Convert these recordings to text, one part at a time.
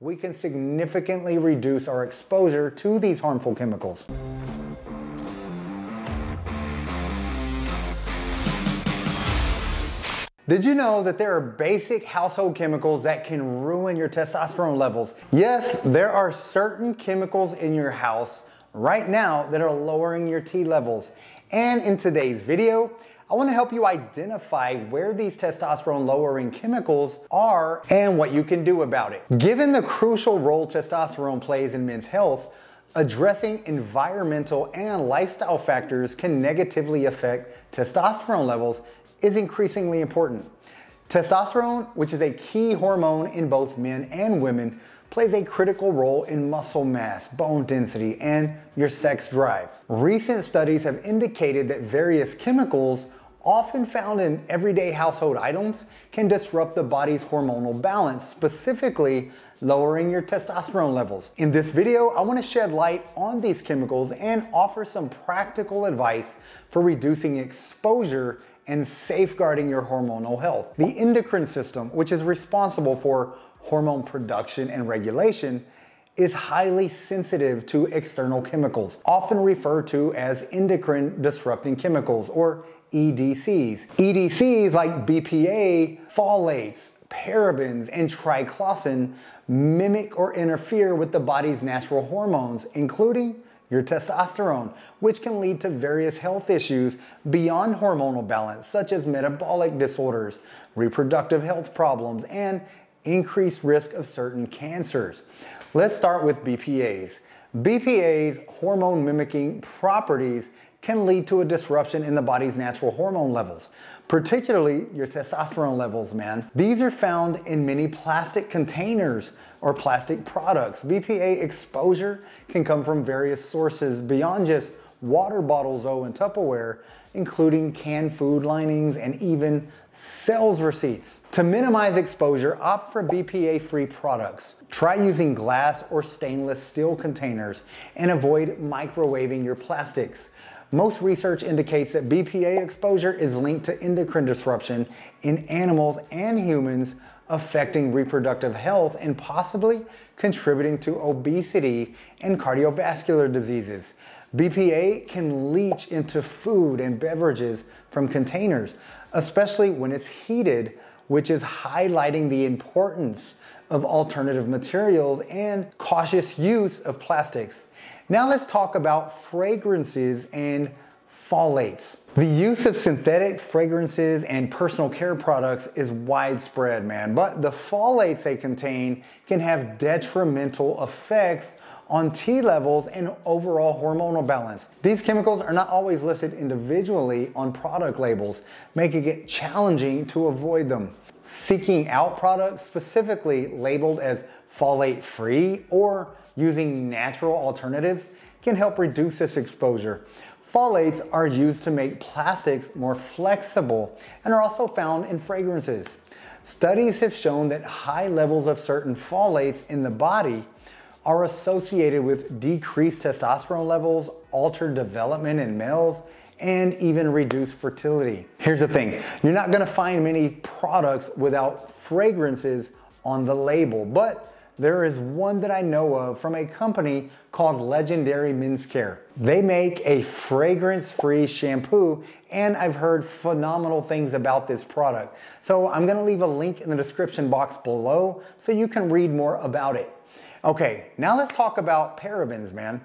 we can significantly reduce our exposure to these harmful chemicals. Did you know that there are basic household chemicals that can ruin your testosterone levels? Yes, there are certain chemicals in your house right now that are lowering your T levels. And in today's video, I wanna help you identify where these testosterone lowering chemicals are and what you can do about it. Given the crucial role testosterone plays in men's health, addressing environmental and lifestyle factors can negatively affect testosterone levels is increasingly important. Testosterone, which is a key hormone in both men and women, plays a critical role in muscle mass, bone density, and your sex drive. Recent studies have indicated that various chemicals often found in everyday household items can disrupt the body's hormonal balance, specifically lowering your testosterone levels. In this video, I wanna shed light on these chemicals and offer some practical advice for reducing exposure and safeguarding your hormonal health. The endocrine system, which is responsible for hormone production and regulation, is highly sensitive to external chemicals, often referred to as endocrine disrupting chemicals or EDCs. EDCs like BPA, phthalates, parabens, and triclosan mimic or interfere with the body's natural hormones, including your testosterone, which can lead to various health issues beyond hormonal balance, such as metabolic disorders, reproductive health problems, and increased risk of certain cancers. Let's start with BPAs. BPA's hormone mimicking properties can lead to a disruption in the body's natural hormone levels, particularly your testosterone levels, man. These are found in many plastic containers or plastic products. BPA exposure can come from various sources beyond just water bottles, though, and Tupperware, including canned food linings and even sales receipts. To minimize exposure, opt for BPA-free products. Try using glass or stainless steel containers and avoid microwaving your plastics. Most research indicates that BPA exposure is linked to endocrine disruption in animals and humans, affecting reproductive health and possibly contributing to obesity and cardiovascular diseases. BPA can leach into food and beverages from containers, especially when it's heated, which is highlighting the importance of alternative materials and cautious use of plastics. Now let's talk about fragrances and phthalates. The use of synthetic fragrances and personal care products is widespread, man, but the phthalates they contain can have detrimental effects on T levels and overall hormonal balance. These chemicals are not always listed individually on product labels, making it challenging to avoid them. Seeking out products specifically labeled as phthalate free or using natural alternatives can help reduce this exposure. Phthalates are used to make plastics more flexible and are also found in fragrances. Studies have shown that high levels of certain phthalates in the body are associated with decreased testosterone levels, altered development in males, and even reduced fertility. Here's the thing, you're not gonna find many products without fragrances on the label, but there is one that I know of from a company called Legendary Men's Care. They make a fragrance-free shampoo and I've heard phenomenal things about this product. So I'm gonna leave a link in the description box below so you can read more about it. Okay, now let's talk about parabens, man.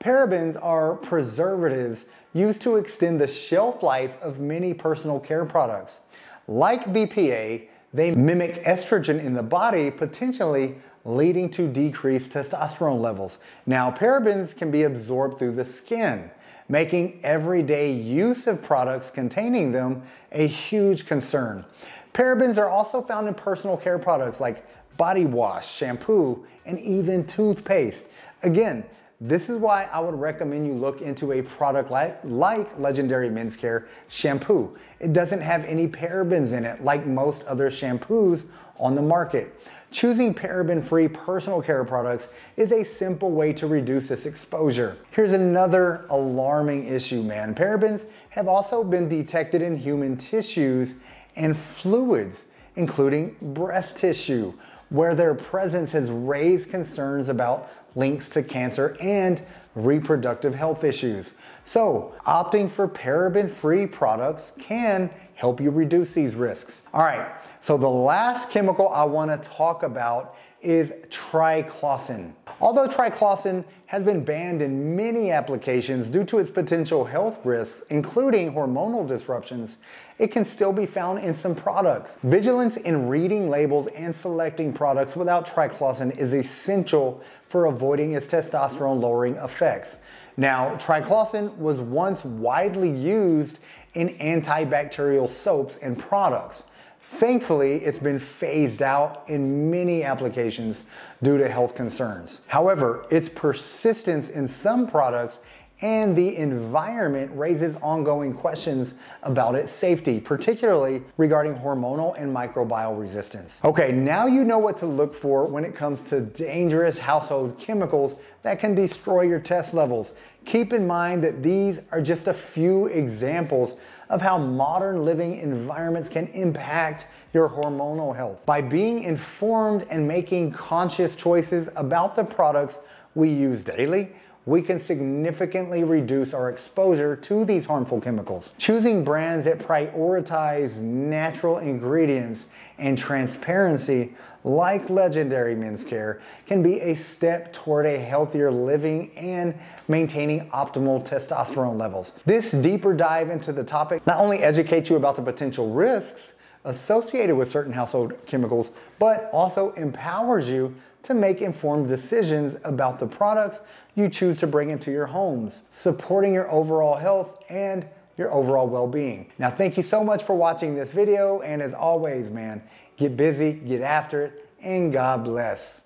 Parabens are preservatives used to extend the shelf life of many personal care products. Like BPA, they mimic estrogen in the body, potentially leading to decreased testosterone levels. Now, parabens can be absorbed through the skin, making everyday use of products containing them a huge concern. Parabens are also found in personal care products like body wash, shampoo, and even toothpaste. Again, this is why I would recommend you look into a product like, like Legendary Men's Care shampoo. It doesn't have any parabens in it like most other shampoos on the market. Choosing paraben-free personal care products is a simple way to reduce this exposure. Here's another alarming issue, man. Parabens have also been detected in human tissues and fluids, including breast tissue, where their presence has raised concerns about links to cancer and reproductive health issues. So, opting for paraben free products can help you reduce these risks. All right, so the last chemical I want to talk about is triclosan. Although triclosan has been banned in many applications due to its potential health risks, including hormonal disruptions, it can still be found in some products. Vigilance in reading labels and selecting products without triclosan is essential for avoiding its testosterone lowering effects. Now, triclosan was once widely used in antibacterial soaps and products. Thankfully, it's been phased out in many applications due to health concerns. However, its persistence in some products and the environment raises ongoing questions about its safety, particularly regarding hormonal and microbial resistance. Okay, now you know what to look for when it comes to dangerous household chemicals that can destroy your test levels. Keep in mind that these are just a few examples of how modern living environments can impact your hormonal health. By being informed and making conscious choices about the products we use daily, we can significantly reduce our exposure to these harmful chemicals. Choosing brands that prioritize natural ingredients and transparency, like Legendary Men's Care, can be a step toward a healthier living and maintaining optimal testosterone levels. This deeper dive into the topic not only educates you about the potential risks associated with certain household chemicals, but also empowers you to make informed decisions about the products you choose to bring into your homes, supporting your overall health and your overall well-being. Now, thank you so much for watching this video. And as always, man, get busy, get after it, and God bless.